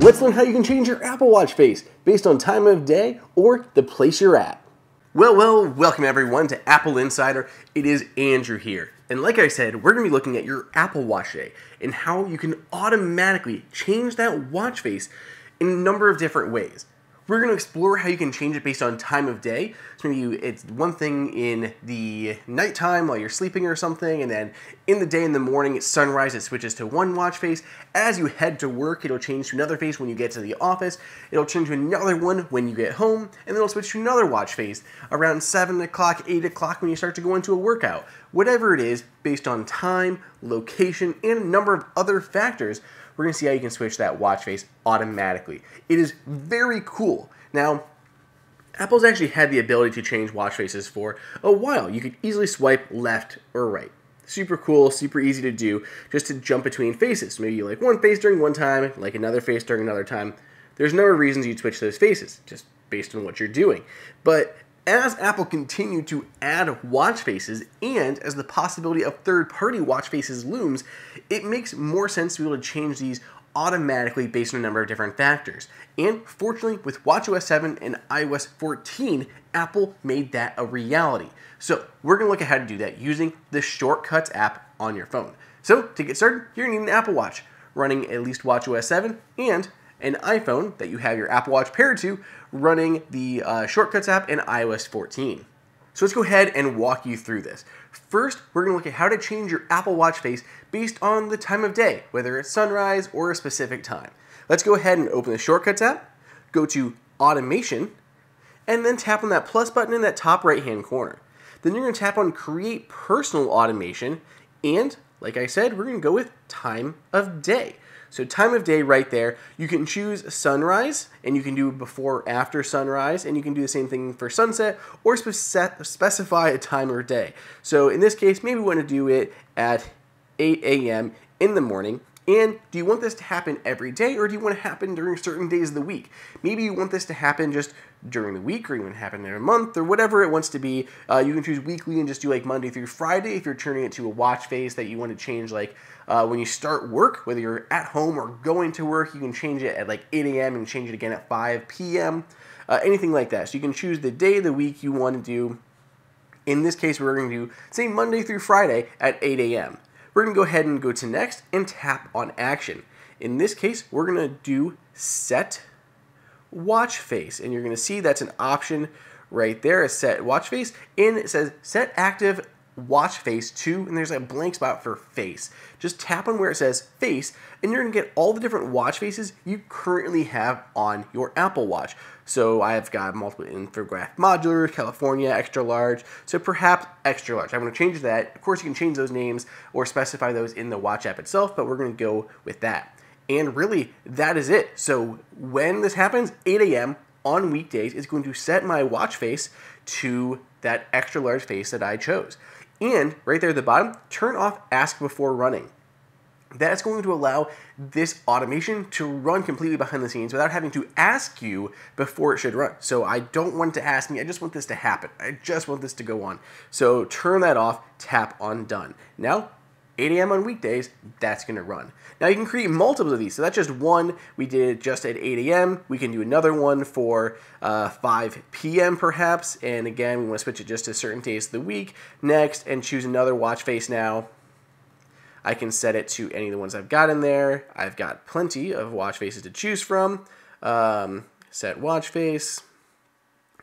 Let's learn how you can change your Apple Watch face based on time of day or the place you're at. Well, well, welcome everyone to Apple Insider. It is Andrew here. And like I said, we're going to be looking at your Apple Watch day and how you can automatically change that watch face in a number of different ways. We're going to explore how you can change it based on time of day. So you, it's one thing in the nighttime while you're sleeping or something, and then in the day in the morning at sunrise it switches to one watch face. As you head to work, it'll change to another face when you get to the office. It'll change to another one when you get home, and then it'll switch to another watch face around 7 o'clock, 8 o'clock when you start to go into a workout. Whatever it is, based on time, location, and a number of other factors, we're to see how you can switch that watch face automatically. It is very cool. Now, Apple's actually had the ability to change watch faces for a while. You could easily swipe left or right. Super cool, super easy to do, just to jump between faces. Maybe you like one face during one time, like another face during another time. There's no reasons you'd switch those faces, just based on what you're doing. But as Apple continued to add watch faces and as the possibility of third-party watch faces looms, it makes more sense to be able to change these automatically based on a number of different factors. And fortunately, with watchOS 7 and iOS 14, Apple made that a reality. So we're going to look at how to do that using the Shortcuts app on your phone. So to get started, you're to need an Apple Watch running at least watchOS 7 and an iPhone that you have your Apple Watch paired to running the uh, Shortcuts app and iOS 14. So let's go ahead and walk you through this. First, we're going to look at how to change your Apple Watch face based on the time of day, whether it's sunrise or a specific time. Let's go ahead and open the Shortcuts app, go to Automation, and then tap on that plus button in that top right hand corner. Then you're going to tap on Create Personal Automation, and like I said, we're going to go with Time of Day. So time of day right there, you can choose sunrise and you can do before after sunrise and you can do the same thing for sunset or specify a time or day. So in this case, maybe we want to do it at 8 a.m. in the morning and do you want this to happen every day or do you want to happen during certain days of the week? Maybe you want this to happen just during the week or even happen in a month or whatever it wants to be. Uh, you can choose weekly and just do like Monday through Friday if you're turning it to a watch face that you want to change like uh, when you start work, whether you're at home or going to work, you can change it at like 8 a.m. and change it again at 5 p.m. Uh, anything like that. So you can choose the day of the week you want to do. In this case, we're going to do, say, Monday through Friday at 8 a.m. We're going to go ahead and go to next and tap on action. In this case, we're going to do set watch face. And you're going to see that's an option right there, a set watch face. And it says set active watch face two, and there's a blank spot for face. Just tap on where it says face, and you're gonna get all the different watch faces you currently have on your Apple Watch. So I've got multiple infograph modular, California, extra large, so perhaps extra large. I'm gonna change that. Of course, you can change those names or specify those in the watch app itself, but we're gonna go with that. And really, that is it. So when this happens, 8 a.m. on weekdays, is going to set my watch face to that extra large face that I chose. And right there at the bottom, turn off ask before running. That's going to allow this automation to run completely behind the scenes without having to ask you before it should run. So I don't want to ask me, I just want this to happen. I just want this to go on. So turn that off, tap on done. Now 8 a.m. on weekdays, that's going to run. Now you can create multiple of these. So that's just one. We did just at 8 a.m. We can do another one for uh, 5 p.m. perhaps. And again, we want to switch it just to certain days of the week. Next, and choose another watch face now. I can set it to any of the ones I've got in there. I've got plenty of watch faces to choose from. Um, set watch face.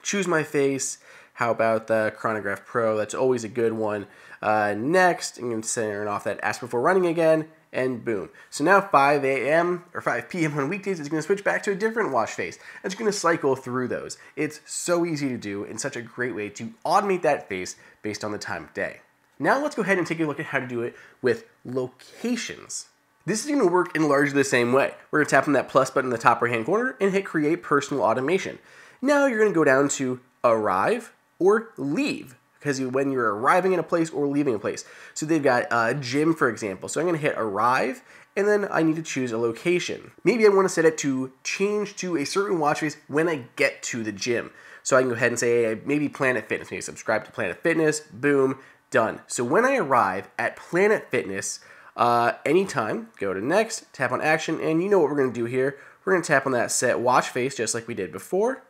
Choose my face. How about the Chronograph Pro? That's always a good one. Uh, next, I'm going to turn off that ask before running again, and boom. So now 5 a.m. or 5 p.m. on weekdays is going to switch back to a different watch face. It's going to cycle through those. It's so easy to do and such a great way to automate that face based on the time of day. Now let's go ahead and take a look at how to do it with locations. This is going to work in largely the same way. We're going to tap on that plus button in the top right hand corner and hit create personal automation. Now you're going to go down to arrive, or leave because when you're arriving in a place or leaving a place. So they've got a gym, for example. So I'm to hit arrive, and then I need to choose a location. Maybe I want to set it to change to a certain watch face when I get to the gym. So I can go ahead and say maybe Planet Fitness. Maybe subscribe to Planet Fitness. Boom, done. So when I arrive at Planet Fitness, uh, anytime, go to next, tap on action, and you know what we're going to do here. we're to tap on that set watch face just like we did before.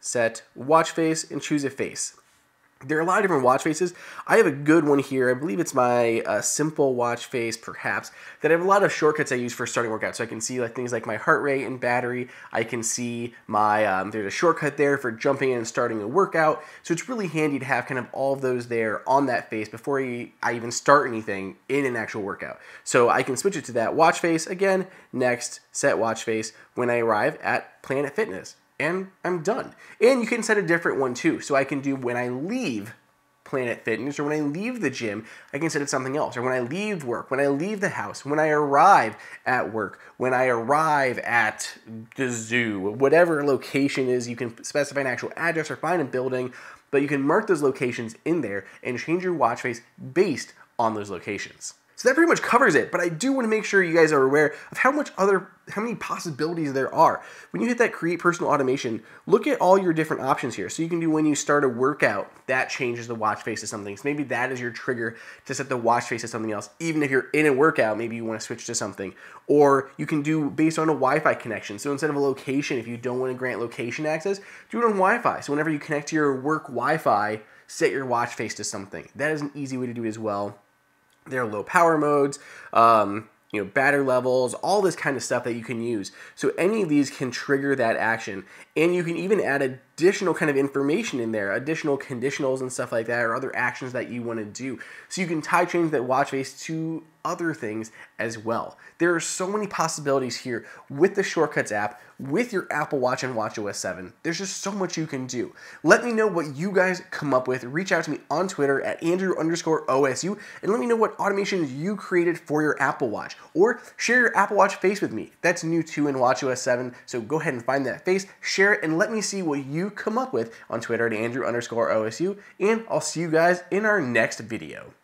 Set watch face and choose a face. There are a lot of different watch faces. I have a good one here. I believe it's my uh, simple watch face, perhaps, that I have a lot of shortcuts I use for starting workouts. So I can see like things like my heart rate and battery. I can see my, um, there's a shortcut there for jumping in and starting a workout. So it's really handy to have kind of all of those there on that face before I even start anything in an actual workout. So I can switch it to that watch face. Again, next, set watch face when I arrive at Planet Fitness and I'm done. And you can set a different one too. So I can do when I leave Planet Fitness or when I leave the gym, I can set it something else. Or when I leave work, when I leave the house, when I arrive at work, when I arrive at the zoo, whatever location is, you can specify an actual address or find a building, but you can mark those locations in there and change your watch face based on those locations. So that pretty much covers it, but I do want to make sure you guys are aware of how much other, how many possibilities there are. When you hit that create personal automation, look at all your different options here. So you can do when you start a workout, that changes the watch face to something. So maybe that is your trigger to set the watch face to something else. Even if you're in a workout, maybe you want to switch to something. Or you can do based on a Wi-Fi connection. So instead of a location, if you don't want to grant location access, do it on Wi-Fi. So whenever you connect to your work Wi-Fi, set your watch face to something. That is an easy way to do it as well. There are low power modes, um, you know, battery levels, all this kind of stuff that you can use. So any of these can trigger that action. And you can even add additional kind of information in there, additional conditionals and stuff like that, or other actions that you want to do. So you can tie change that watch face to other things as well. There are so many possibilities here with the Shortcuts app, with your Apple Watch and WatchOS 7. There's just so much you can do. Let me know what you guys come up with. Reach out to me on Twitter at Andrew underscore OSU and let me know what automations you created for your Apple Watch. Or share your Apple Watch face with me. That's new too in WatchOS 7. So go ahead and find that face, share it, and let me see what come up with on Twitter at Andrew underscore OSU. And I'll see you guys in our next video.